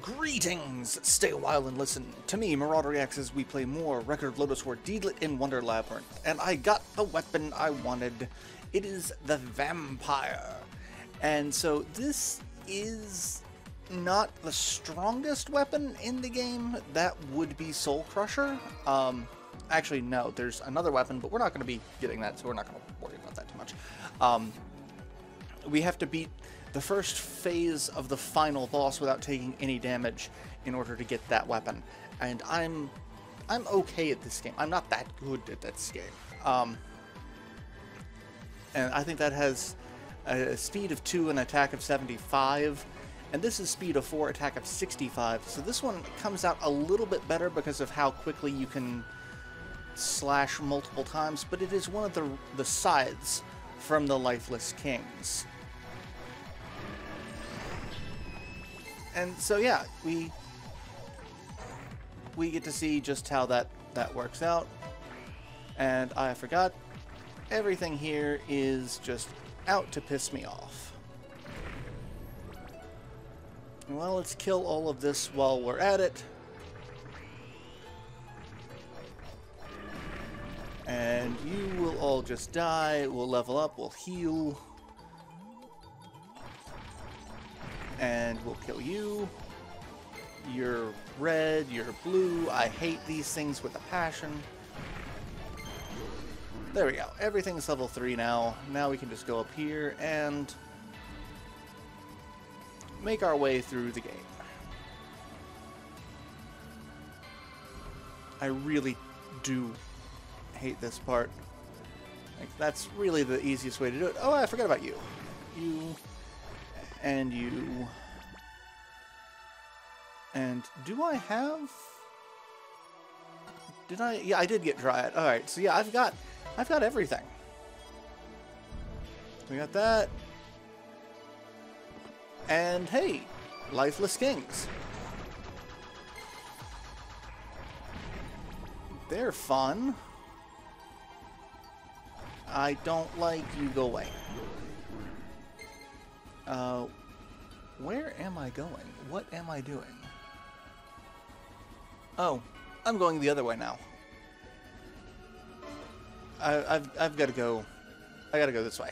Greetings! Stay a while and listen. To me, MarauderEX as we play more Record of Lodoss War Deedlit in Wonder Labyrinth. And I got the weapon I wanted. It is the Vampire. And so this is not the strongest weapon in the game. That would be Soul Crusher. Um, actually, no, there's another weapon, but we're not going to be getting that, so we're not going to worry about that too much. Um, we have to beat the first phase of the final boss without taking any damage in order to get that weapon. And I'm I'm okay at this game. I'm not that good at this game. Um, and I think that has a speed of 2 and attack of 75. And this is speed of 4, attack of 65. So this one comes out a little bit better because of how quickly you can slash multiple times. But it is one of the, the sides from the Lifeless Kings. And so yeah, we we get to see just how that that works out. And I forgot everything here is just out to piss me off. Well, let's kill all of this while we're at it. And you will all just die. We'll level up, we'll heal. And we'll kill you. You're red, you're blue. I hate these things with a passion. There we go. Everything's level 3 now. Now we can just go up here and make our way through the game. I really do hate this part. Like, that's really the easiest way to do it. Oh, I forgot about you. You and you. And do I have... Did I? Yeah, I did get Dryad. Alright, so yeah, I've got, I've got everything. We got that. And hey, Lifeless Kings. They're fun. I don't like you go away. Uh, where am I going? What am I doing? Oh, I'm going the other way now. I, have I've got to go. I got to go this way.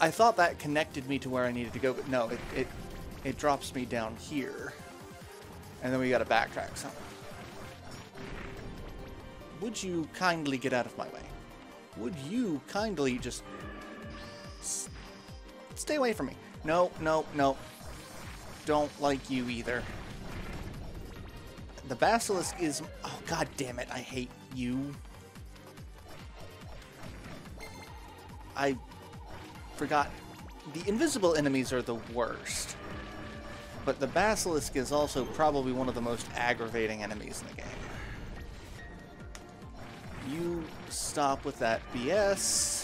I thought that connected me to where I needed to go, but no, it, it, it drops me down here. And then we got to backtrack some. Would you kindly get out of my way? Would you kindly just Stay away from me. No, no, no. Don't like you either. The Basilisk is... Oh, god damn it. I hate you. I forgot. The invisible enemies are the worst. But the Basilisk is also probably one of the most aggravating enemies in the game. You stop with that BS.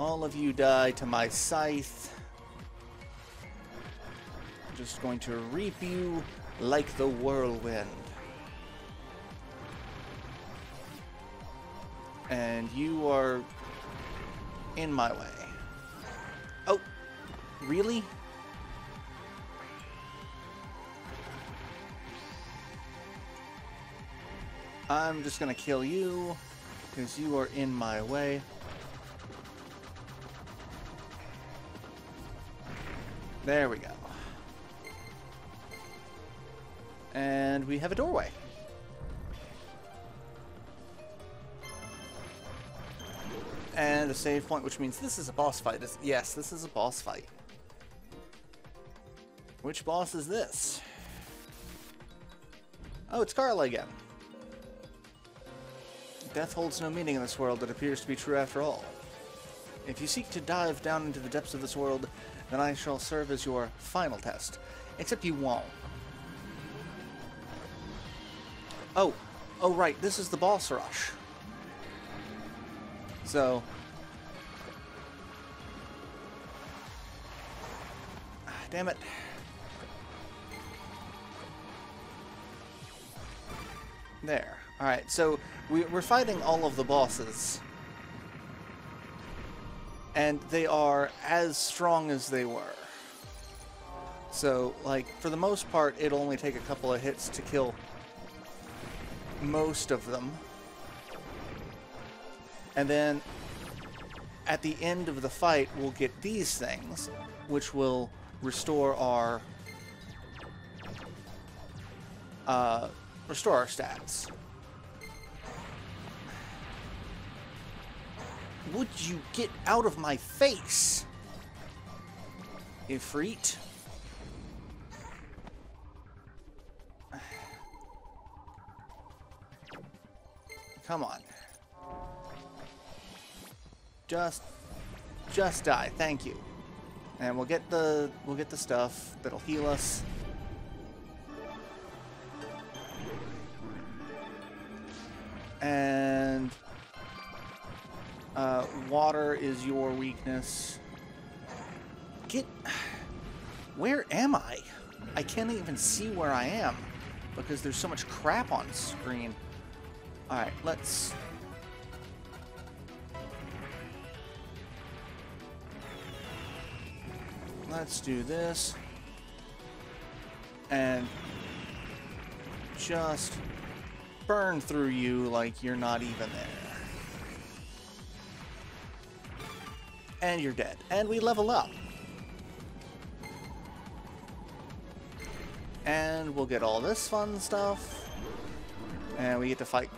All of you die to my scythe. I'm just going to reap you like the whirlwind. And you are in my way. Oh, really? I'm just gonna kill you because you are in my way. There we go. And we have a doorway. And a save point, which means this is a boss fight. yes, this is a boss fight. Which boss is this? Oh, it's Karla again. Death holds no meaning in this world. It appears to be true after all. If you seek to dive down into the depths of this world, then I shall serve as your final test. Except you won't. Oh, oh right, this is the boss rush. So... Ah, damn it. There. Alright, so we, we're fighting all of the bosses and they are as strong as they were. So, like, for the most part, it'll only take a couple of hits to kill most of them. And then at the end of the fight, we'll get these things, which will restore our uh, restore our stats. Would you get out of my face? Ifrit? Come on. Just just die. Thank you. And we'll get the we'll get the stuff that'll heal us. And uh, water is your weakness. Get... Where am I? I can't even see where I am because there's so much crap on screen. Alright, let's... Let's do this. And just burn through you like you're not even there. And you're dead. And we level up. And we'll get all this fun stuff. And we get to fight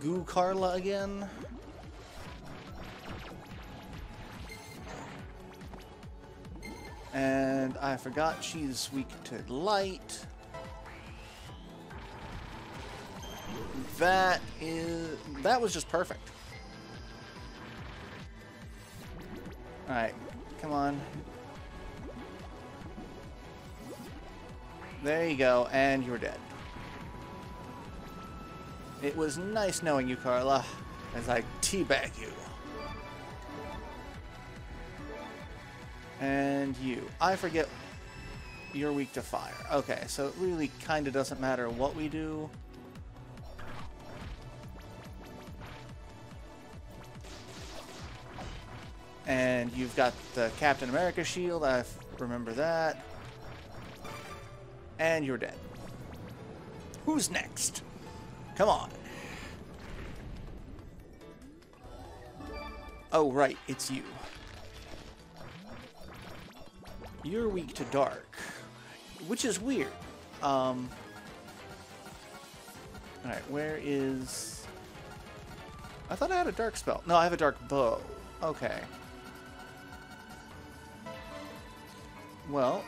Goo Karla again. And I forgot she's weak to light. That is... That was just perfect. Alright, come on. There you go, and you're dead. It was nice knowing you, Karla, as I teabag you. And you. I forget you're weak to fire. Okay, so it really kind of doesn't matter what we do. And you've got the Captain America shield. I remember that. And you're dead. Who's next? Come on. Oh, right. It's you. You're weak to dark. Which is weird. Um... Alright, where is... I thought I had a dark spell. No, I have a dark bow. Okay. Well.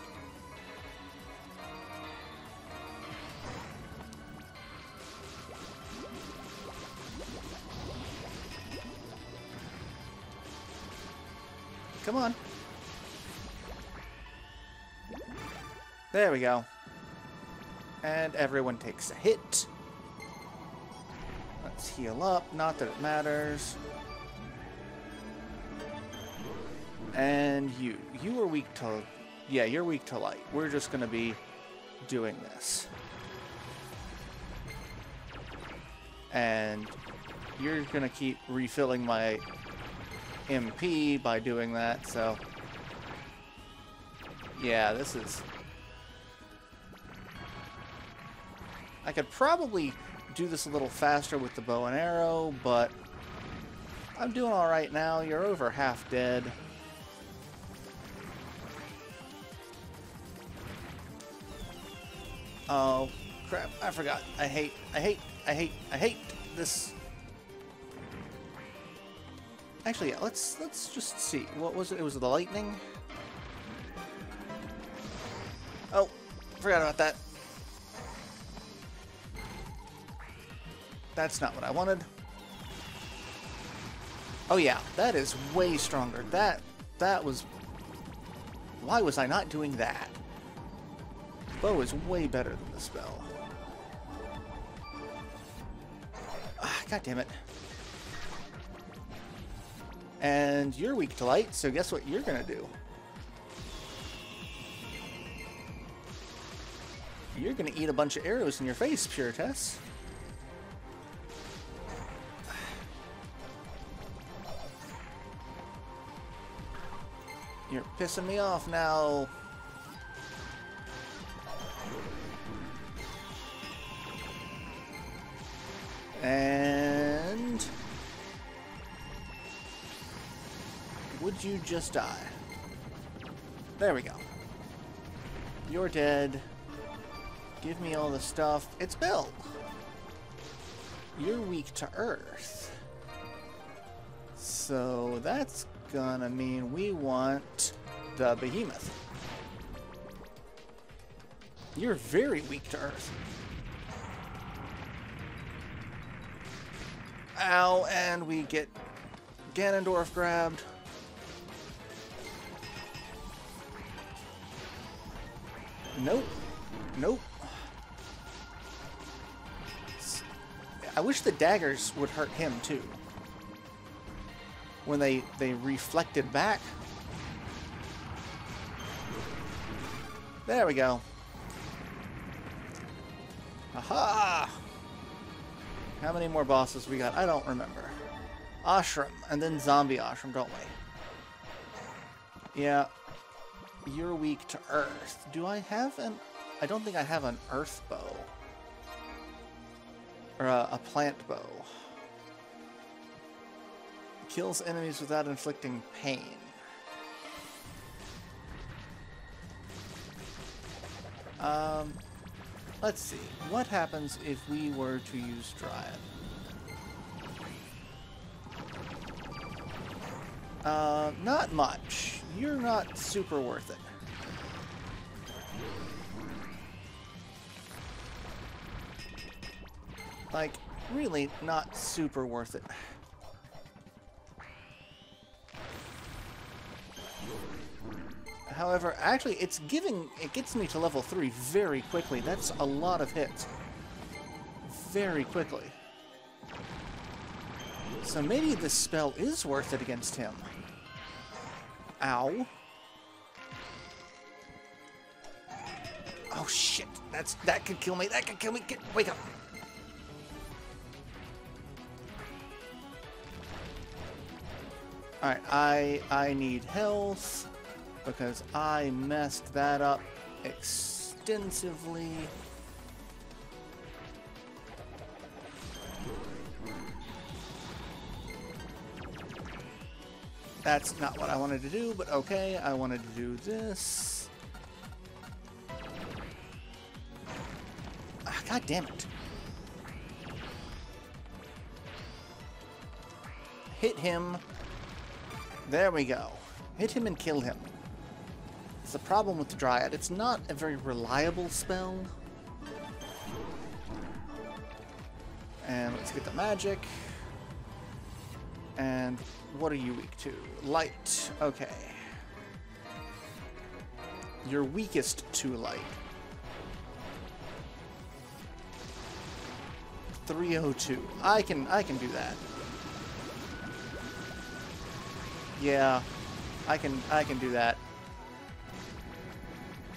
Come on. There we go. And everyone takes a hit. Let's heal up. Not that it matters. And you. You are weak to yeah, you're weak to light. We're just going to be doing this. And you're going to keep refilling my MP by doing that, so... Yeah, this is... I could probably do this a little faster with the bow and arrow, but I'm doing alright now. You're over half dead. Oh, crap. I forgot. I hate, I hate, I hate, I hate this. Actually, yeah, let's, let's just see. What was it? It was the lightning? Oh, forgot about that. That's not what I wanted. Oh yeah, that is way stronger. That, that was... Why was I not doing that? Bow is way better than the spell. Ah, God damn it. And you're weak to light, so guess what you're gonna do? You're gonna eat a bunch of arrows in your face, Pirotess. You're pissing me off now. Would you just die? There we go. You're dead. Give me all the stuff. It's Bill. You're weak to Earth. So that's gonna mean we want the Behemoth. You're very weak to Earth. Ow, and we get Ganondorf grabbed. Nope. Nope. I wish the daggers would hurt him too. When they, they reflected back. There we go. Aha! How many more bosses we got? I don't remember. Ashram, and then Zombie Ashram, don't we? Yeah. You're weak to Earth. Do I have an... I don't think I have an Earth bow. Or a, a plant bow. Kills enemies without inflicting pain. Um, let's see. What happens if we were to use Dryad? Uh, not much. You're not super worth it. Like, really not super worth it. However, actually, it's giving, it gets me to level 3 very quickly. That's a lot of hits. Very quickly. So maybe this spell is worth it against him. Ow. Oh shit, that's that could kill me. That could kill me. Get, wake up. Alright, I I need health because I messed that up extensively. That's not what I wanted to do, but okay, I wanted to do this. Ah, God damn it. Hit him. There we go. Hit him and kill him. It's the problem with the Dryad. It's not a very reliable spell. And let's get the magic. And what are you weak to? Light. Okay. You're weakest to light. 302. I can I can do that. Yeah. I can I can do that.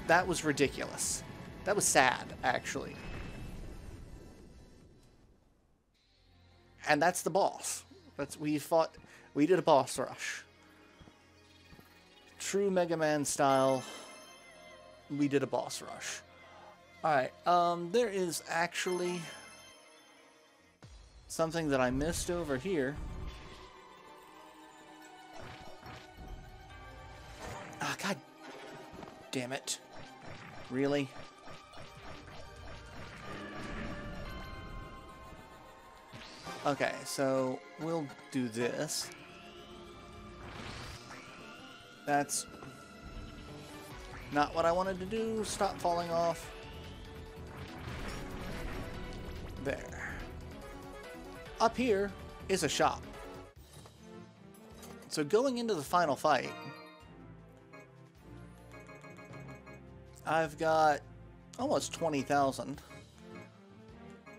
That was ridiculous. That was sad, actually. And that's the boss. That's we fought we did a boss rush. True Mega Man style. We did a boss rush. Alright, um, there is actually something that I missed over here. Ah, oh, god damn it. Really? Okay, so we'll do this. That's not what I wanted to do. Stop falling off. There. Up here is a shop. So going into the final fight, I've got almost 20,000.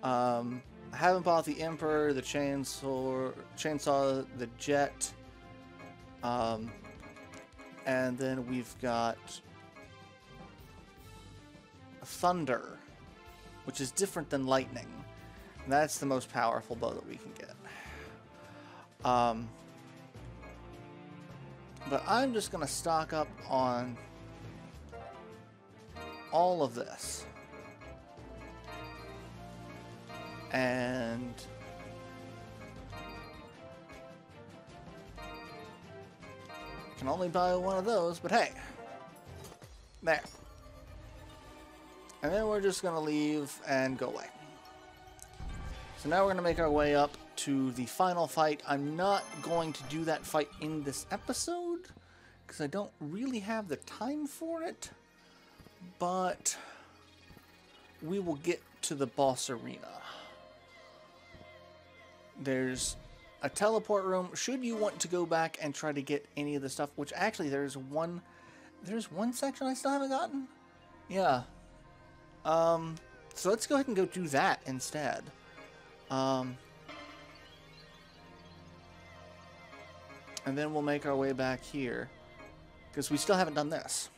Um, I haven't bought the Emperor, the Chainsaw, the Jet, um, and then we've got Thunder, which is different than Lightning. That's the most powerful bow that we can get. Um, but I'm just going to stock up on all of this. and can only buy one of those, but hey. There. And then we're just going to leave and go away. So now we're going to make our way up to the final fight. I'm not going to do that fight in this episode because I don't really have the time for it. But we will get to the boss arena. There's a teleport room. Should you want to go back and try to get any of the stuff, which actually there's one, there's one section I still haven't gotten. Yeah. Um, so let's go ahead and go do that instead. Um, and then we'll make our way back here because we still haven't done this.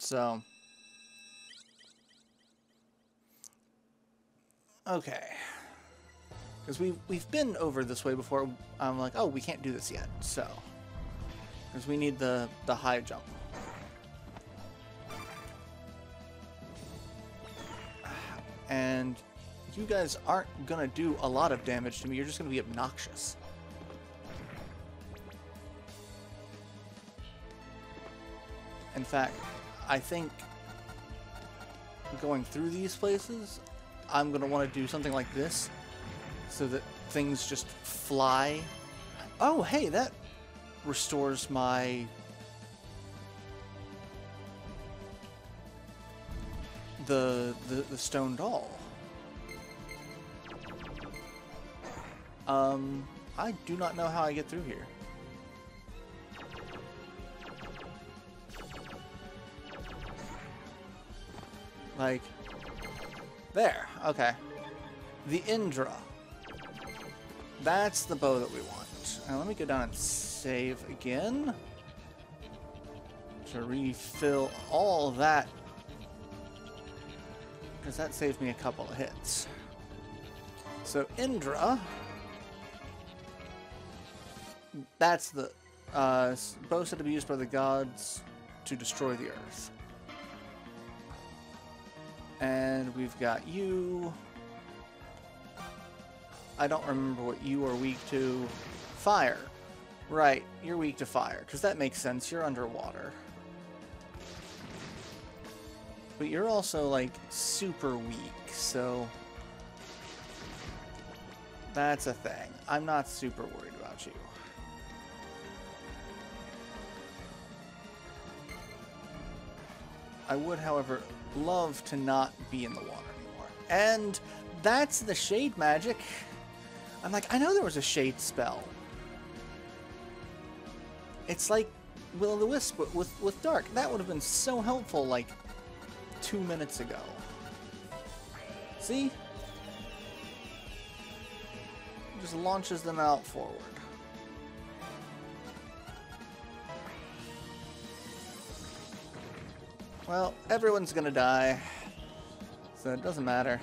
So, okay. Because we've, we've been over this way before. I'm like, oh, we can't do this yet. So, because we need the, the high jump. And you guys aren't going to do a lot of damage to me. You're just going to be obnoxious. In fact, I think going through these places, I'm going to want to do something like this so that things just fly. Oh, hey, that restores my... The, the, the stone doll. Um, I do not know how I get through here. Like, there, okay. The Indra. That's the bow that we want. Now let me go down and save again. To refill all that. Because that saved me a couple of hits. So Indra. That's the uh, bow said to be used by the gods to destroy the earth. And we've got you. I don't remember what you are weak to. Fire. Right, you're weak to fire, because that makes sense. You're underwater. But you're also, like, super weak, so... That's a thing. I'm not super worried about you. I would, however, love to not be in the water anymore. And that's the shade magic. I'm like, I know there was a shade spell. It's like Will o' the Wisp with, with Dark. That would have been so helpful like two minutes ago. See? Just launches them out forward. Well, everyone's gonna die, so it doesn't matter.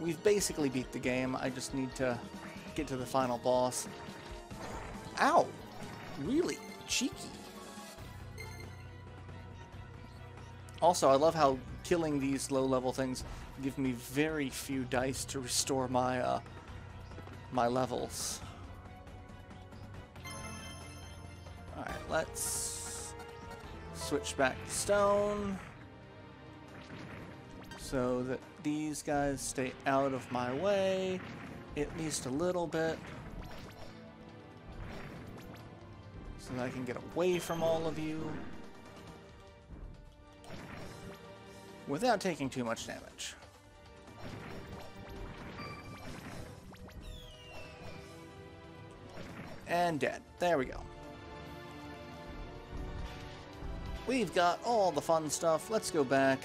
We've basically beat the game, I just need to get to the final boss. Ow! Really cheeky. Also, I love how killing these low-level things give me very few dice to restore my, uh, my levels. Alright, let's switch back to stone so that these guys stay out of my way at least a little bit so that I can get away from all of you without taking too much damage. And dead. There we go. We've got all the fun stuff. Let's go back.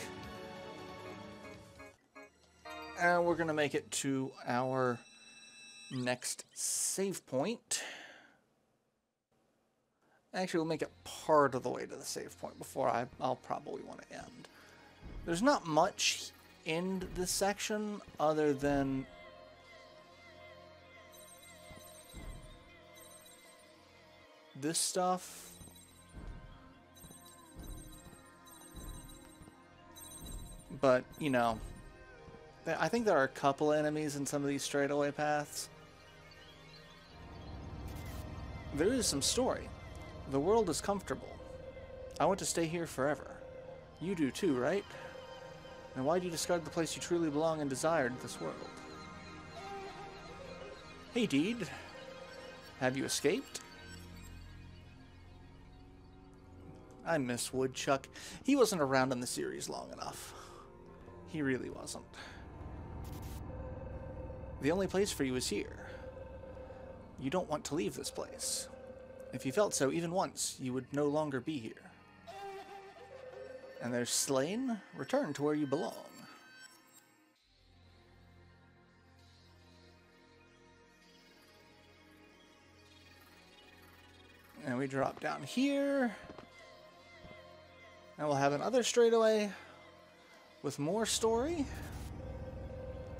And we're going to make it to our next save point. Actually, we'll make it part of the way to the save point before I, I'll probably want to end. There's not much in this section other than this stuff But, you know, I think there are a couple enemies in some of these straightaway paths. There is some story. The world is comfortable. I want to stay here forever. You do too, right? And why do you discard the place you truly belong and desire in this world? Hey, Deed. Have you escaped? I miss Woodchuck. He wasn't around in the series long enough. He really wasn't. The only place for you is here. You don't want to leave this place. If you felt so even once, you would no longer be here. And there's Slayn. Return to where you belong. And we drop down here. And we'll have another straightaway with more story.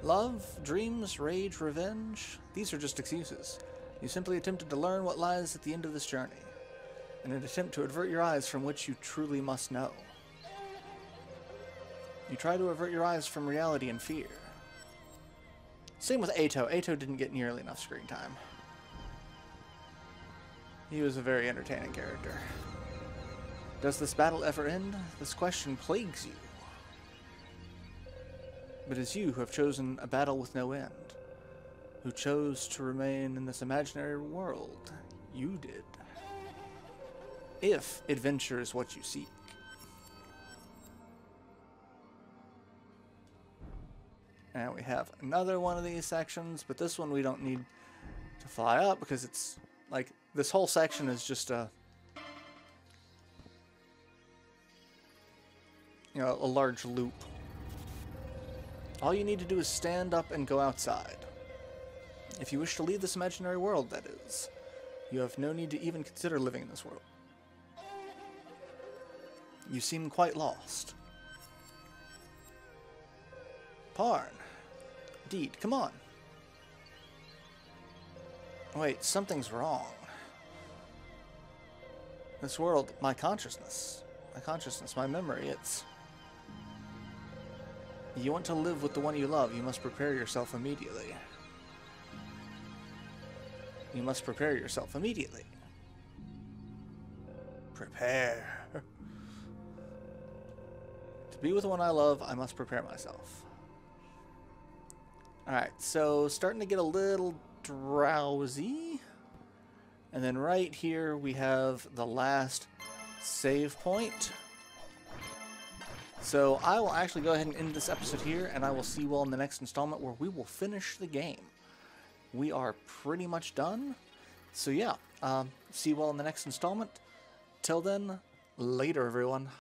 Love, dreams, rage, revenge. These are just excuses. You simply attempted to learn what lies at the end of this journey. In an attempt to avert your eyes from which you truly must know. You try to avert your eyes from reality and fear. Same with Etoh. Etoh didn't get nearly enough screen time. He was a very entertaining character. Does this battle ever end? This question plagues you. But it's you who have chosen a battle with no end. Who chose to remain in this imaginary world. You did. If adventure is what you seek. And we have another one of these sections, but this one we don't need to fly up because it's like this whole section is just a you know, a large loop. All you need to do is stand up and go outside. If you wish to leave this imaginary world, that is. You have no need to even consider living in this world. You seem quite lost. Parn. Deed, come on. Wait, something's wrong. This world, my consciousness. My consciousness, my memory, it's... You want to live with the one you love, you must prepare yourself immediately. You must prepare yourself immediately. Prepare. to be with the one I love, I must prepare myself. Alright, so starting to get a little drowsy. And then right here we have the last save point. So I will actually go ahead and end this episode here, and I will see you all in the next installment where we will finish the game. We are pretty much done. So yeah, um, see you all in the next installment. Till then, later everyone.